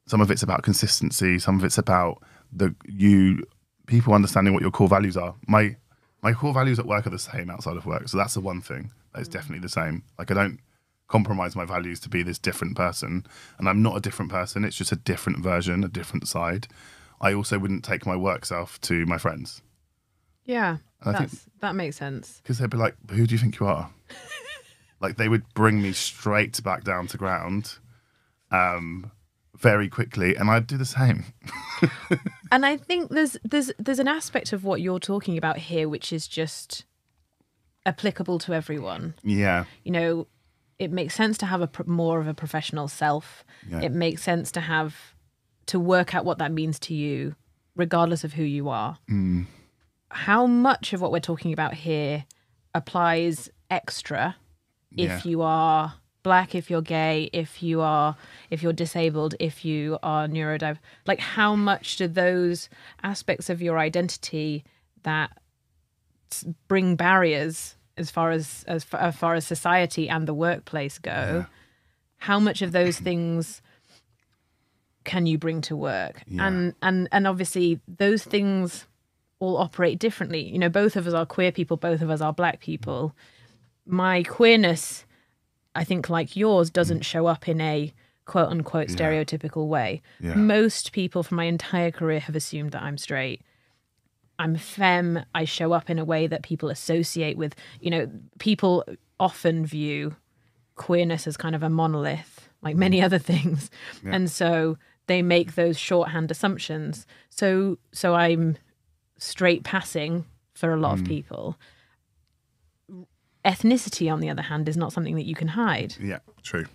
B: some of it's about consistency. Some of it's about the you people understanding what your core values are. My my core values at work are the same outside of work. So that's the one thing that is mm. definitely the same. Like I don't compromise my values to be this different person. And I'm not a different person. It's just a different version, a different side. I also wouldn't take my work self to my friends
A: Yeah,
B: I think-
A: that's, that makes sense.
B: because they'd be like, "Who do you think you are?" like they would bring me straight back down to ground, um, very quickly, and I'd do the same.
A: And I think there's there's there's an aspect of what you're talking about here which is just applicable to everyone.
B: Yeah,
A: You know, it makes sense to have a pr- more of a professional self.
B: Yeah.
A: It makes sense to have to work out what that means to you, regardless of who you are. How much of what we're talking about here applies extra
B: Yeah.
A: if you are black, if you're gay, if you are if you're disabled, if you are neurodivergent? Like how much do those aspects of your identity that bring barriers as far as as far, as far as society and the workplace go? How much of those things can you bring to work?
B: Yeah.
A: And and and obviously those things all operate differently. You know, both of us are queer people, both of us are black people. My queerness, I think, like yours, doesn't show up in a quote unquote stereotypical way.
B: Yeah.
A: Most people from my entire career have assumed that I'm straight. I'm femme. I show up in a way that people associate with, you know, people often view queerness as kind of a monolith, like mm. many other things. And so they make those shorthand assumptions. So so I'm straight passing for a lot of people. Ethnicity, on the other hand, is not something that you can hide.
B: yeah, true.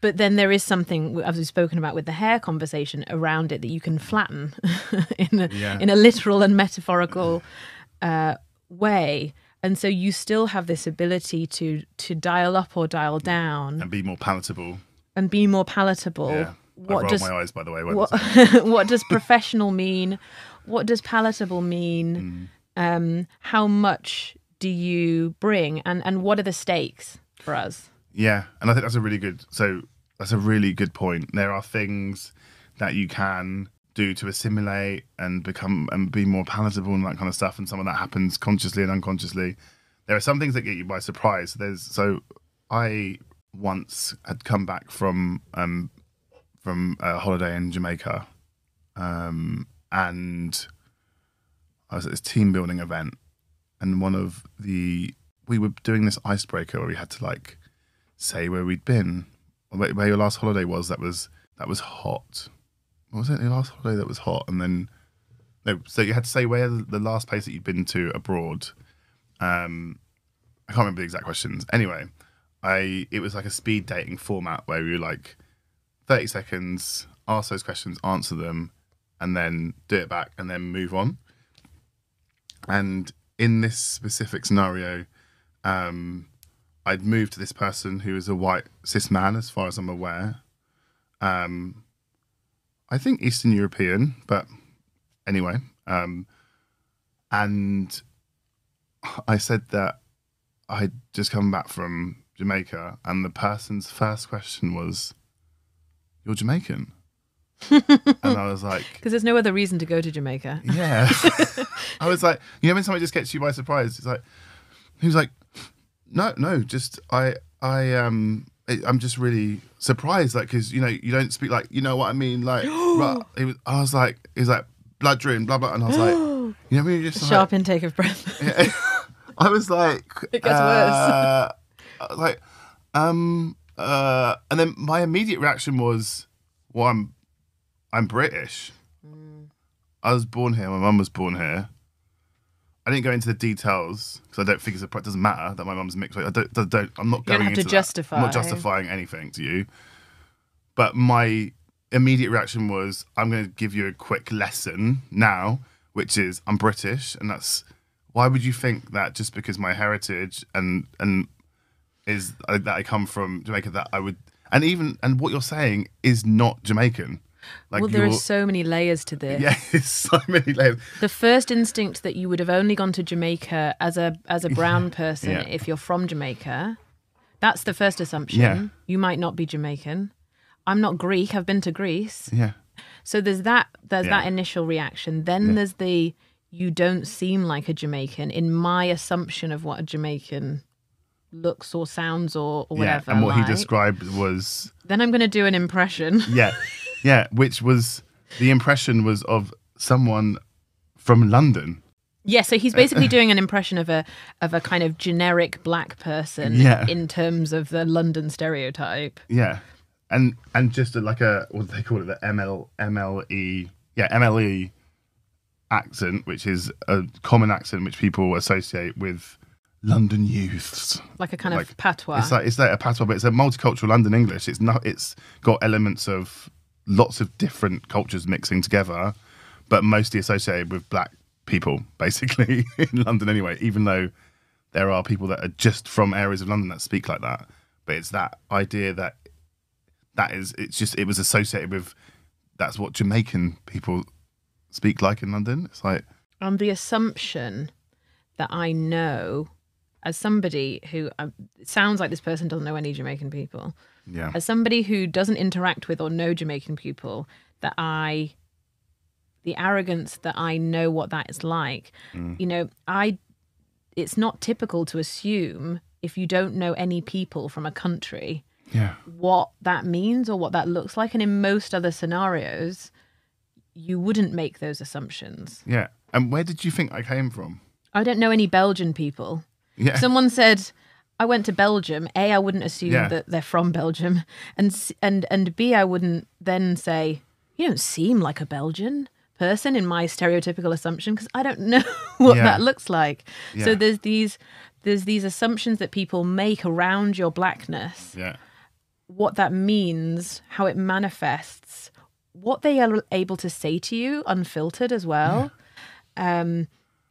A: But then there is something, as we've spoken about with the hair conversation, around it that you can flatten in a,
B: Yeah.
A: in a literal and metaphorical uh, way. And so you still have this ability to to dial up or dial down
B: And be more palatable.
A: and be more palatable.
B: Yeah. I
A: What
B: rolled
A: does
B: my eyes, by the way.
A: what what does professional mean? What does palatable mean? Um, how much do you bring, and and what are the stakes for us?
B: Yeah, and I think that's a really good. So that's a really good point. There are things that you can do to assimilate and become and be more palatable and that kind of stuff. And some of that happens consciously and unconsciously. There are some things that get you by surprise. There's so I once had come back from um from a holiday in Jamaica, um, and I was at this team building event, and one of the we were doing this icebreaker where we had to like say where we'd been, where, your last holiday was. That was that was hot. What was it? Your last holiday that was hot, and then no. So you had to say where the, the last place that you'd been to abroad. Um, I can't remember the exact questions. Anyway, I it was like a speed dating format where were like thirty seconds, ask those questions, answer them, and then do it back, and then move on. And in this specific scenario, um, I'd moved to this person who is a white cis man, as far as I'm aware. Um, I think Eastern European, but anyway. Um, and I said that I'd just come back from Jamaica, and the person's first question was, "You're Jamaican," and I was like,
A: Because there's no other reason to go to Jamaica.
B: "Yeah." I was like, you know, when somebody just gets you by surprise, it's like, he was like, "No, no, just I, I, um." I- I'm just really surprised, like, because you know you don't speak like you know what I mean, like. right, it was, I was like, he was like blood dream, blah blah, and I was like, you know, when you're just like,
A: Sharp intake of breath.
B: I was like,
A: It gets
B: uh, I was like, um, uh, and then my immediate reaction was, well, I'm, I'm British. I was born here. My mum was born here. I didn't go into the details because I don't think it's a, it doesn't matter that my mum's mixed. I don't, don't, don't I'm not
A: You
B: going
A: have to
B: into that. I'm not justifying anything to you. But my immediate reaction was, I'm going to give you a quick lesson now, which is I'm British, and that's why would you think that just because my heritage and and is that I come from Jamaica that I would and even and what you're saying is not Jamaican. Like
A: well, there are so many layers to this.
B: yeah, so many layers.
A: The first instinct that you would have only gone to Jamaica as a as a brown person
B: Yeah.
A: if you're from Jamaica. That's the first assumption.
B: Yeah.
A: You might not be Jamaican. I'm not Greek. I've been to Greece.
B: Yeah,
A: So there's that there's
B: Yeah.
A: that initial reaction. Then there's the you don't seem like a Jamaican in my assumption of what a Jamaican looks or sounds or, or
B: yeah.
A: whatever.
B: And what
A: like.
B: he described was
A: Then I'm going to do an impression.
B: yeah, yeah, which was the impression was of someone from London.
A: Yeah, so he's uh, basically doing an impression of a of a kind of generic black person
B: Yeah.
A: in terms of the London stereotype.
B: Yeah, and and just a, like a what do they call it? The ML MLE yeah MLE accent, which is a common accent which people associate with London youths.
A: Like a kind
B: Like,
A: of patois.
B: It's like it's like a patois, but it's a multicultural London English. It's not. It's got elements of lots of different cultures mixing together, but mostly associated with black people, basically in London anyway. Even though there are people that are just from areas of London that speak like that, but it's that idea that that is. It's just it was associated with. That's what Jamaican people speak like in London. It's like
A: on the assumption that I know, as somebody who um, sounds like this person doesn't know any Jamaican people,
B: yeah,
A: as somebody who doesn't interact with or know Jamaican people, that I, the arrogance that I know what that is like, mm. you know, I, it's not typical to assume if you don't know any people from a country
B: yeah,
A: what that means or what that looks like. And in most other scenarios, you wouldn't make those assumptions.
B: yeah. And where did you think I came from?
A: I don't know any Belgian people.
B: Yeah,
A: Someone said, I went to Belgium. A, I wouldn't assume
B: Yeah.
A: that they're from Belgium. And, and, and B, I wouldn't then say, you don't seem like a Belgian person in my stereotypical assumption because I don't know what
B: Yeah.
A: that looks like. So there's these there's these assumptions that people make around your blackness
B: yeah,
A: what that means, how it manifests, what they are able to say to you unfiltered as well. Um,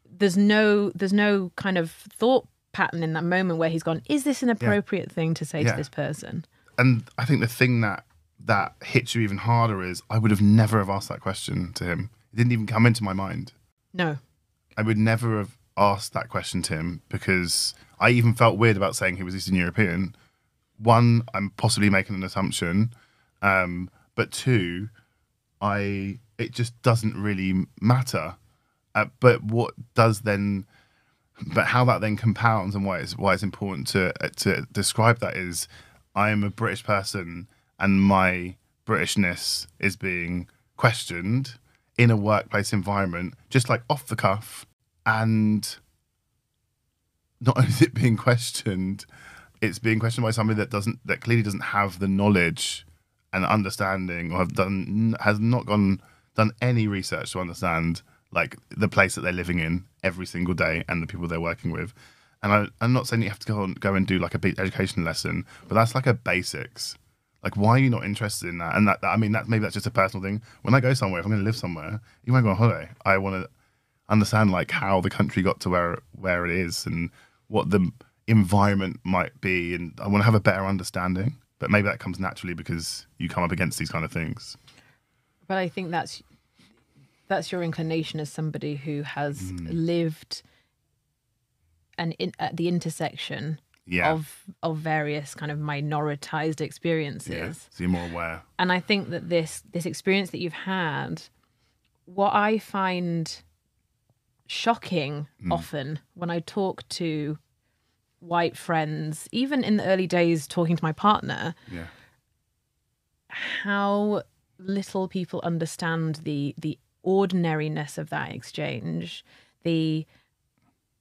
A: there's no there's no kind of thought pattern in that moment where he's gone, is this an appropriate thing to say
B: Yeah.
A: to this person?
B: and I think the thing that that hits you even harder is I would have never have asked that question to him. It didn't even come into my mind.
A: No.
B: I would never have asked that question to him because I even felt weird about saying he was Eastern European. One, I'm possibly making an assumption, um, but two, I it just doesn't really matter. Uh, but what does then? But how that then compounds and why it's why it's important to uh, to describe that is, I am a British person and my Britishness is being questioned in a workplace environment, just like off the cuff, and not only is it being questioned, it's being questioned by somebody that doesn't that clearly doesn't have the knowledge and understanding or have done has not gone done any research to understand like the place that they're living in every single day and the people they're working with. And I, I'm not saying you have to go and go and do like a big education lesson, but that's like a basics. Like, why are you not interested in that? And that, that I mean, that maybe that's just a personal thing. When I go somewhere, if I'm going to live somewhere, even when I go on holiday, I want to understand like how the country got to where where it is and what the environment might be, and I want to have a better understanding. But maybe that comes naturally because you come up against these kind of things.
A: But I think that's that's your inclination as somebody who has hmm. lived and in, at the intersection
B: Yeah.
A: of of various kind of minoritized experiences.
B: Yeah. So you're more aware.
A: and I think that this this experience that you've had, what I find shocking hmm. often when I talk to white friends, even in the early days talking to my partner,
B: Yeah.
A: how little people understand the the ordinariness of that exchange, the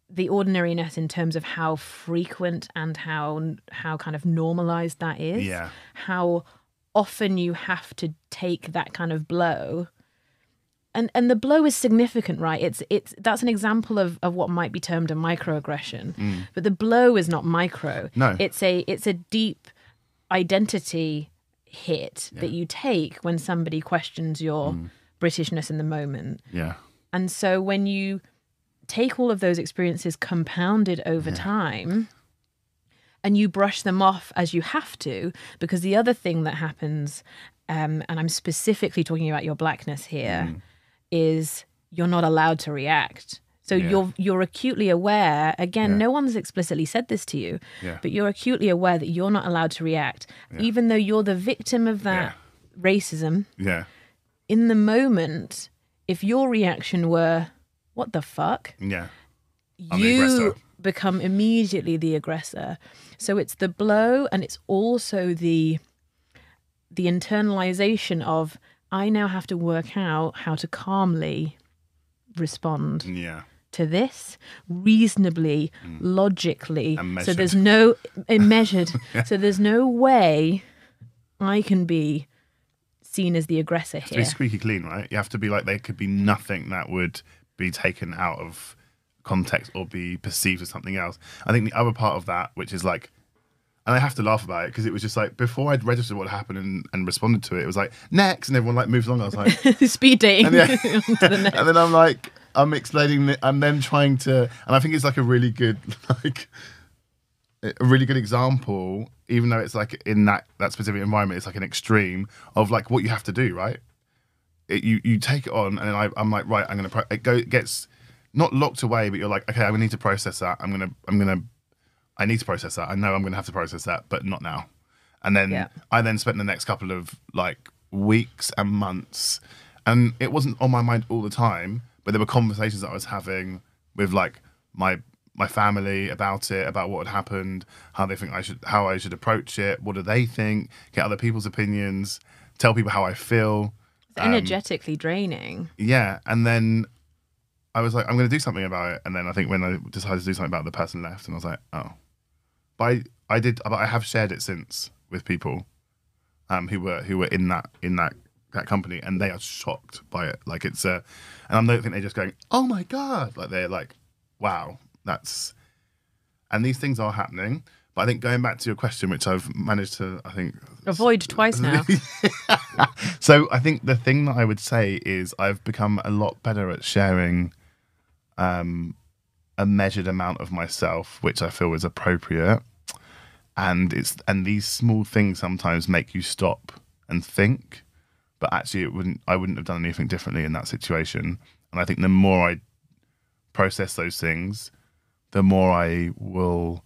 A: the ordinariness in terms of how frequent and how how kind of normalized that is.
B: Yeah.
A: how often you have to take that kind of blow. And and the blow is significant right? It's it's that's an example of of what might be termed a microaggression. Hmm. But the blow is not micro.
B: No.
A: it's a it's a deep identity hit that you take when somebody questions your hmm. Britishness in the moment
B: Yeah.
A: and so when you take all of those experiences compounded over time and you brush them off as you have to, because the other thing that happens, um, and I'm specifically talking about your blackness here, is you're not allowed to react. So
B: Yeah.
A: you're you're acutely aware. Again,
B: Yeah.
A: no one's explicitly said this to you,
B: Yeah.
A: but you're acutely aware that you're not allowed to react, even though you're the victim of that racism
B: Yeah.
A: In the moment, if your reaction were, what the fuck?
B: Yeah. I'm
A: you become immediately the aggressor. So it's the blow and it's also the the internalization of I now have to work out how to calmly respond
B: Yeah.
A: to this reasonably, logically.
B: Mm. And
A: So there's no measured. So there's no way I can be seen as the aggressor
B: To be
A: here.
B: squeaky clean, right? You have to be like there could be nothing that would be taken out of context or be perceived as something else. I think the other part of that, which is like, and I have to laugh about it because it was just like before I'd registered what happened and, and responded to it, it was like next, and everyone like moves along. I was like,
A: Speed dating
B: yeah.
A: the
B: and then I'm like, I'm explaining it, I'm then trying to, and I think it's like a really good, like, a really good example, even though it's like in that that specific environment, it's like an extreme of like what you have to do, right? It, you you take it on, and then I, I'm like, right, I'm gonna. Pro- it go it gets not locked away, but you're like, okay, I'm gonna need to process that. I'm gonna I'm gonna I need to process that. I know I'm gonna have to process that, but not now. And then
A: Yeah.
B: I then spent the next couple of like weeks and months, and it wasn't on my mind all the time, but there were conversations that I was having with like my my family about it, about what had happened, how they think I should, how I should approach it, what do they think, get other people's opinions, tell people how I feel.
A: It's energetically draining.
B: Yeah, and then I was like, I'm going to do something about it. And then I think when I decided to do something about it, the person left, and I was like, oh. But I, I did, but I have shared it since with people, um, who were who were in that in that that company, and they are shocked by it. Like it's a, and I don't think they're just going, oh my god, like they're like, wow, that's, and these things are happening. But I think going back to your question, which I've managed to, I think,
A: Avoid twice now.
B: so I think the thing that I would say is I've become a lot better at sharing um, a measured amount of myself, which I feel is appropriate. And it's and these small things sometimes make you stop and think, but actually it wouldn't. I wouldn't have done anything differently in that situation. And I think the more I process those things, the more I will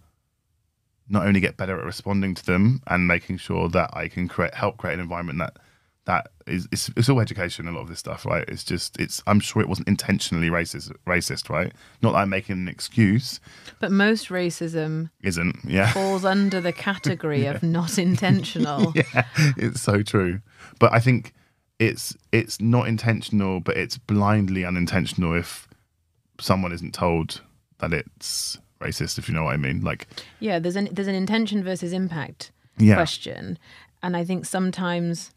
B: not only get better at responding to them and making sure that I can create help create an environment that that is it's, it's all education. A lot of this stuff, right? It's just it's. I'm sure it wasn't intentionally racist, racist, right? Not that I'm making an excuse.
A: But most racism
B: Isn't yeah.
A: falls under the category of not intentional.
B: yeah, it's so true. But I think it's it's not intentional, but it's blindly unintentional if someone isn't told that it's racist. If you know what I mean, like
A: Yeah, there's an there's an intention versus impact
B: yeah,
A: question, and I think sometimes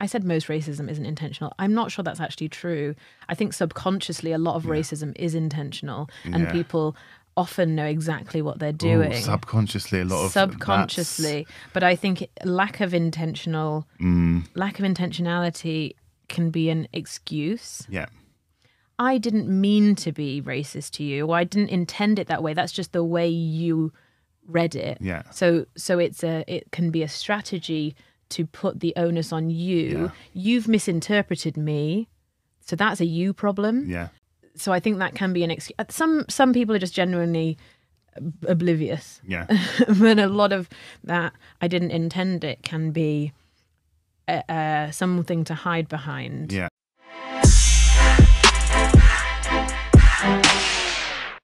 A: I said most racism isn't intentional. I'm not sure that's actually true. I think subconsciously a lot of racism is intentional, and
B: Yeah.
A: people often know exactly what they're
B: Ooh,
A: doing
B: subconsciously a lot of
A: subconsciously. But I think lack of intentional
B: Mm,
A: lack of intentionality can be an excuse.
B: yeah,
A: I didn't mean to be racist to you, or I didn't intend it that way. That's just the way you read it.
B: yeah,
A: So so it's a it can be a strategy to put the onus on you.
B: Yeah.
A: You've misinterpreted me. So that's a you problem.
B: yeah,
A: So I think that can be an excuse. Some some people are just genuinely oblivious.
B: yeah.
A: but a lot of that I didn't intend it can be uh, uh, something to hide behind.
B: Yeah.